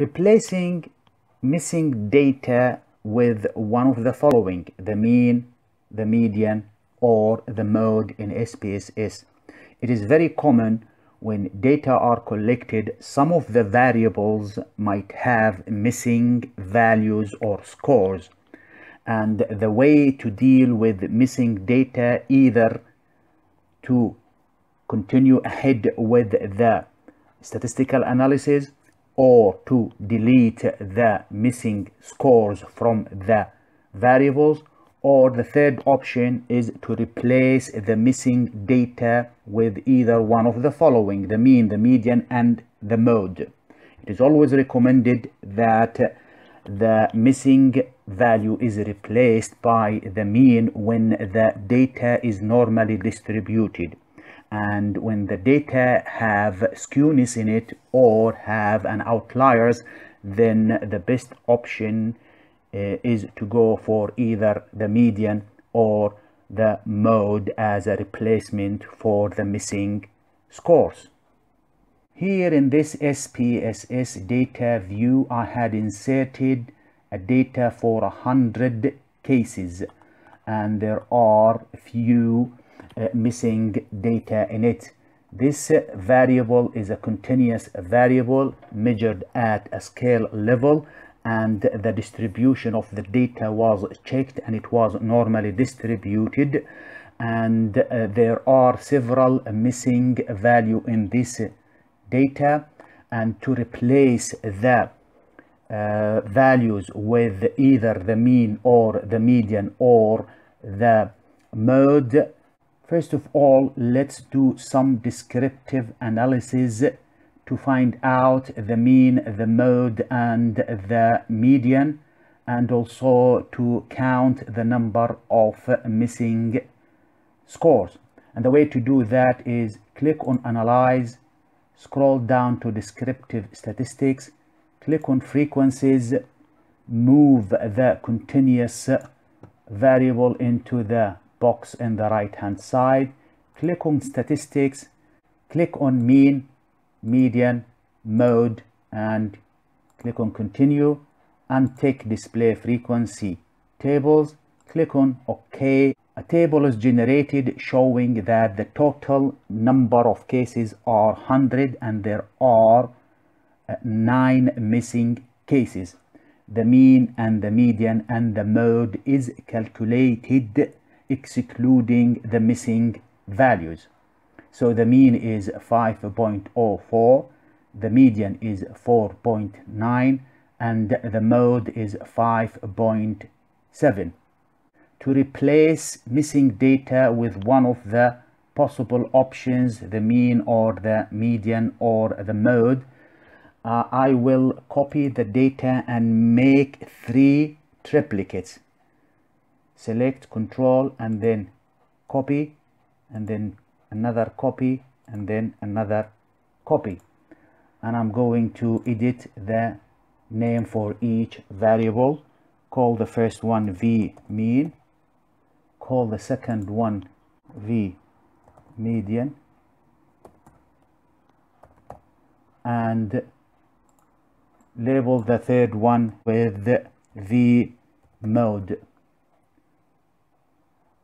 replacing missing data with one of the following the mean the median or the mode in SPSS it is very common when data are collected some of the variables might have missing values or scores. And the way to deal with missing data either to continue ahead with the statistical analysis or to delete the missing scores from the variables or the third option is to replace the missing data with either one of the following the mean the median and the mode. It is always recommended that the missing value is replaced by the mean when the data is normally distributed and when the data have skewness in it or have an outliers then the best option uh, is to go for either the median or the mode as a replacement for the missing scores. Here in this SPSS data view, I had inserted a data for a hundred cases and there are few missing data in it. This uh, variable is a continuous variable measured at a scale level and the distribution of the data was checked and it was normally distributed and uh, there are several missing value in this data and to replace the uh, values with either the mean or the median or the mode first of all let's do some descriptive analysis to find out the mean, the mode, and the median, and also to count the number of missing scores. And the way to do that is click on Analyze, scroll down to Descriptive Statistics, click on Frequencies, move the continuous variable into the box in the right hand side, click on Statistics, click on Mean, median, mode, and click on continue and take display frequency tables. Click on OK. A table is generated showing that the total number of cases are 100 and there are uh, 9 missing cases. The mean and the median and the mode is calculated excluding the missing values. So the mean is 5.04, the median is 4.9, and the mode is 5.7. To replace missing data with one of the possible options, the mean or the median or the mode, uh, I will copy the data and make three triplicates. Select control and then copy and then another copy and then another copy. And I'm going to edit the name for each variable. Call the first one v mean. Call the second one v median. And label the third one with v mode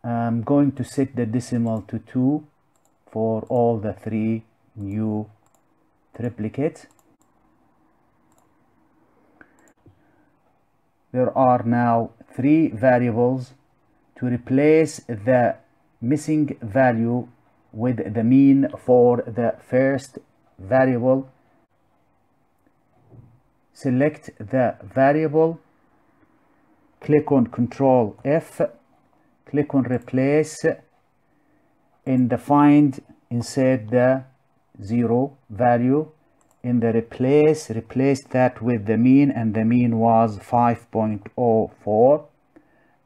I'm going to set the decimal to 2 for all the three new triplicates. There are now three variables to replace the missing value with the mean for the first variable. Select the variable, click on Control F, click on Replace, in the find insert the zero value. In the replace replace that with the mean and the mean was 5.04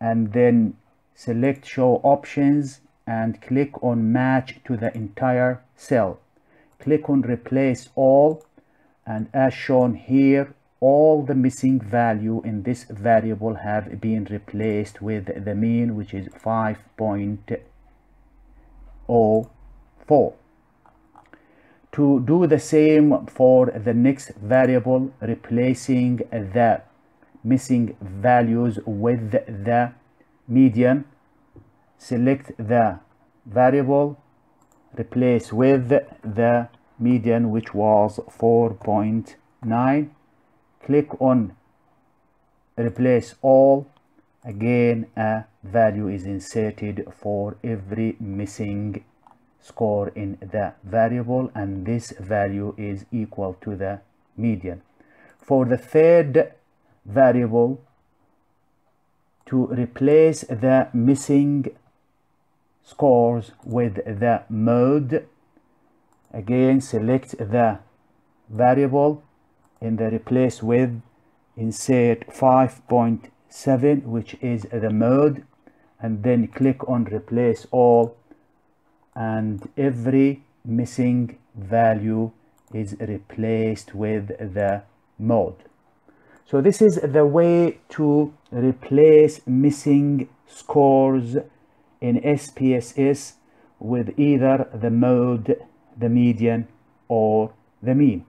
and then select show options and click on match to the entire cell. Click on replace all and as shown here all the missing value in this variable have been replaced with the mean which is 5.04 to to do the same for the next variable replacing the missing values with the median select the variable replace with the median which was 4.9 click on replace all. Again a value is inserted for every missing score in the variable and this value is equal to the median. For the third variable to replace the missing scores with the mode again select the variable in the replace with insert 5.7 which is the mode and then click on replace all and every missing value is replaced with the mode so this is the way to replace missing scores in SPSS with either the mode, the median, or the mean.